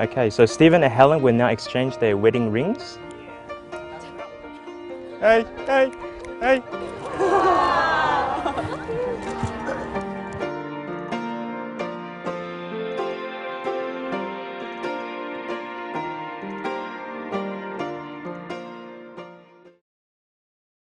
Okay, so Stephen and Helen will now exchange their wedding rings. Hey, hey, hey.